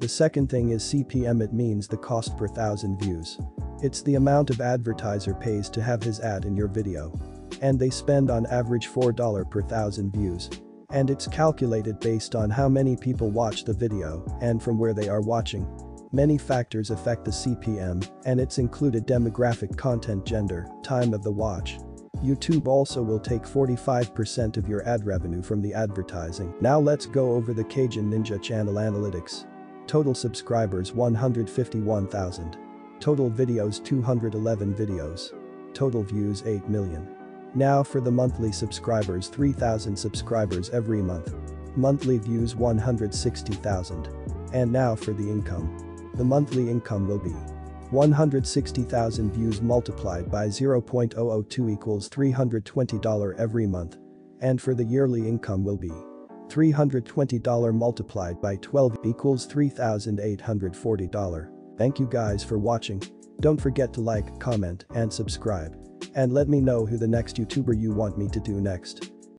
The second thing is CPM it means the cost per thousand views. It's the amount of advertiser pays to have his ad in your video. And they spend on average $4 per thousand views. And it's calculated based on how many people watch the video and from where they are watching. Many factors affect the CPM, and it's included demographic content gender, time of the watch. YouTube also will take 45% of your ad revenue from the advertising. Now let's go over the Cajun Ninja channel analytics. Total subscribers 151,000. Total videos 211 videos. Total views 8 million. Now for the monthly subscribers 3000 subscribers every month. Monthly views 160,000. And now for the income. The monthly income will be 160,000 views multiplied by 0.002 equals $320 every month. And for the yearly income will be $320 multiplied by 12 equals $3,840. Thank you guys for watching. Don't forget to like, comment, and subscribe. And let me know who the next YouTuber you want me to do next.